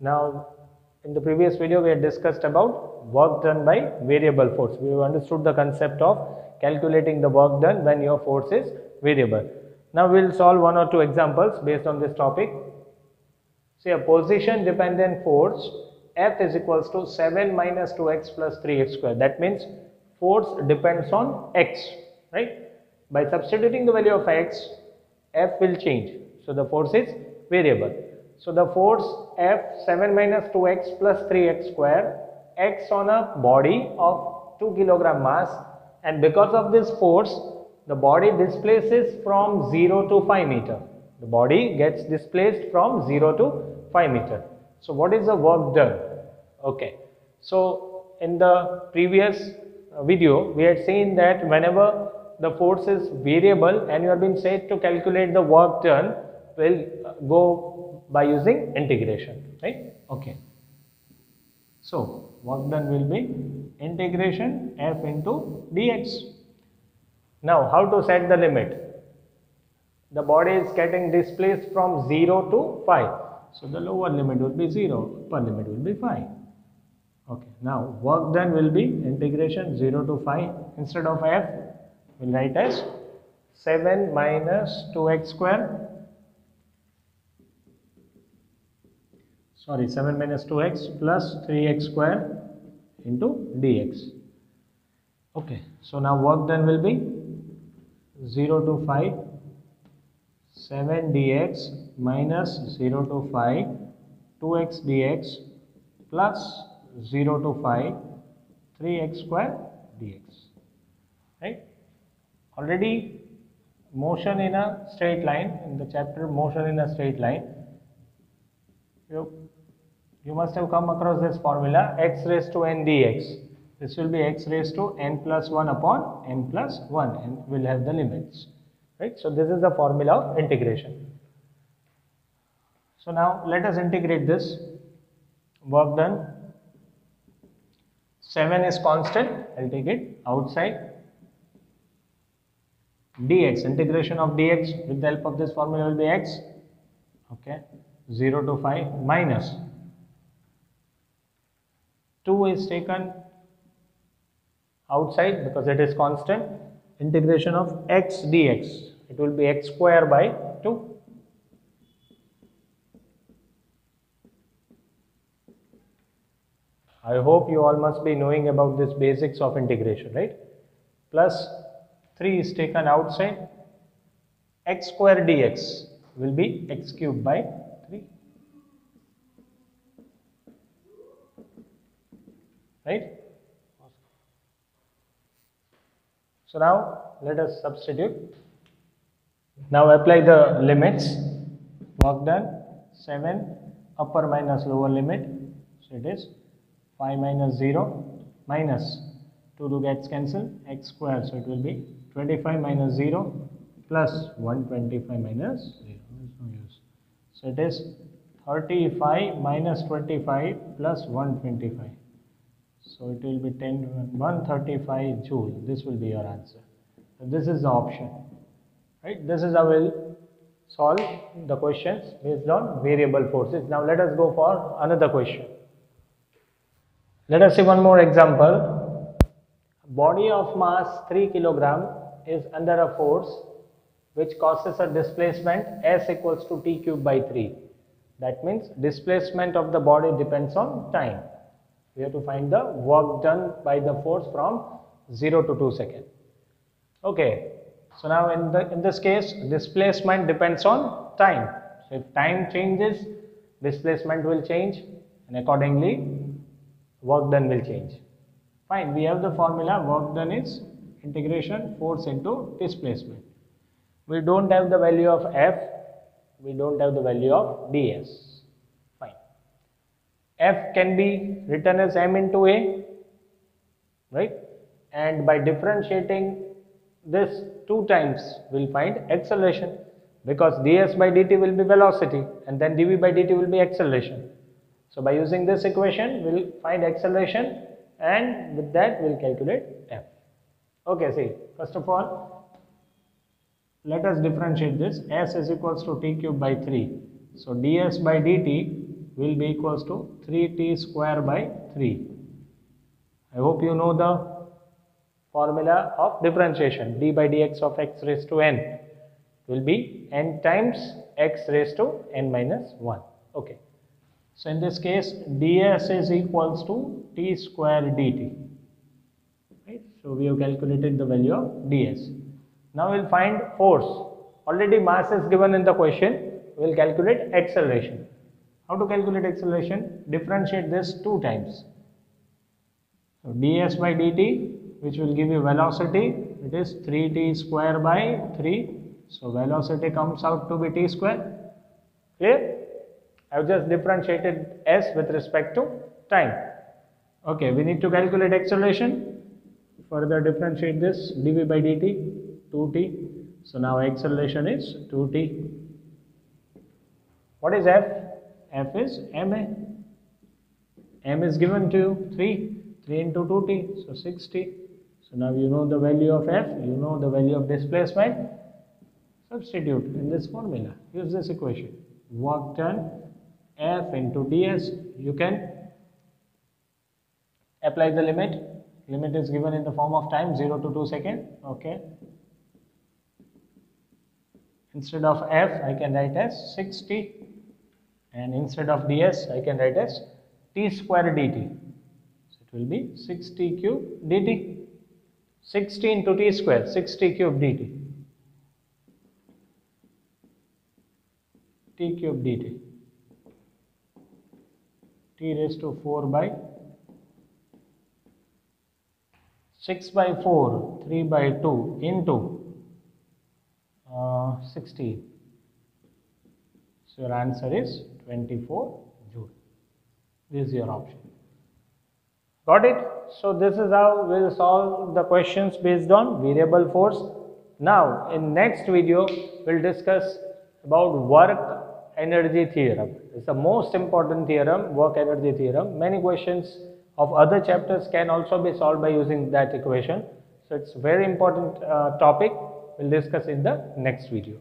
Now, in the previous video, we had discussed about work done by variable force. We have understood the concept of calculating the work done when your force is variable. Now, we will solve one or two examples based on this topic. Say a position dependent force F is equals to 7 minus 2x plus 3x square. That means force depends on x, right? By substituting the value of x, F will change. So, the force is variable. So, the force F 7 minus 2x plus 3x square acts on a body of 2 kilogram mass and because of this force the body displaces from 0 to 5 meter. The body gets displaced from 0 to 5 meter. So, what is the work done? Okay. So, in the previous uh, video we had seen that whenever the force is variable and you have been said to calculate the work done will uh, go by using integration right? Okay. So work done will be integration f into dx. Now how to set the limit? The body is getting displaced from 0 to 5 so the lower limit will be 0 upper limit will be 5 okay now work done will be integration 0 to 5 instead of f we'll write as 7 minus 2x square sorry 7 minus 2x plus 3x square into dx. Okay so now work done will be 0 to 5 7 dx minus 0 to 5 2x dx plus 0 to 5 3x square dx. Right? Already motion in a straight line in the chapter motion in a straight line. You you must have come across this formula x raised to n dx. This will be x raised to n plus 1 upon n plus 1 and will have the limits. Right? So this is the formula of integration. So now let us integrate this. Work done. 7 is constant. I'll take it outside. dx integration of dx. With the help of this formula will be x. Okay. 0 to 5 minus 2 is taken outside because it is constant integration of x dx. It will be x square by 2 I hope you all must be knowing about this basics of integration right? Plus 3 is taken outside. X square dx will be x cube by 3 right? So now let us substitute. Now apply the limits. Work done. 7 upper minus lower limit. So it is 5 minus 0 minus 2 to gets cancelled x square. So it will be 25 minus 0 plus 125 minus 0 so it is 35 minus 25 plus 125 so it will be 10 135 joule. This will be your answer. So this is the option right? This is how we'll solve the questions based on variable forces. Now let us go for another question. Let us see one more example. Body of mass 3 kilogram is under a force which causes a displacement s equals to t cube by 3 that means displacement of the body depends on time we have to find the work done by the force from 0 to 2 second. Okay so now in the in this case displacement depends on time. So if time changes displacement will change and accordingly work done will change. Fine we have the formula work done is integration force into displacement. We don't have the value of f we don't have the value of ds f can be written as m into a right? And by differentiating this two times we'll find acceleration because ds by dt will be velocity and then dv by dt will be acceleration. So by using this equation we'll find acceleration and with that we'll calculate f. Okay see first of all let us differentiate this. S is equals to t cube by 3 so ds by dt will be equals to 3t square by 3. I hope you know the formula of differentiation d by dx of x raised to n will be n times x raised to n minus 1. Okay. So in this case ds is equals to t square dt. Right. So we have calculated the value of ds. Now we'll find force. Already mass is given in the question. We'll calculate acceleration. How to calculate acceleration? Differentiate this two times. So ds by dt which will give you velocity it is 3t square by 3. So velocity comes out to be t square. Clear? I have just differentiated s with respect to time. Okay, we need to calculate acceleration. Further differentiate this dv by dt 2t. So now acceleration is 2t. What is f? F is ma. m is given to you 3. 3 into 2t, so 60. So now you know the value of f, you know the value of displacement. Substitute in this formula. Use this equation. Work done f into ds. You can apply the limit. Limit is given in the form of time 0 to 2 second. Okay. Instead of f, I can write as 60 and instead of ds, I can write as t square dt. So it will be 60 cube dt. 60 into t square, 60 cube dt. t cube dt. t raised to 4 by 6 by 4, 3 by 2 into uh, 60. So your answer is 24 joule. This is your option. Got it? So this is how we'll solve the questions based on variable force. Now in next video we'll discuss about work energy theorem. It's the most important theorem, work energy theorem. Many questions of other chapters can also be solved by using that equation. So it's very important uh, topic. We'll discuss in the next video.